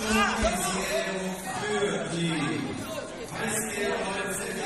Achtung, für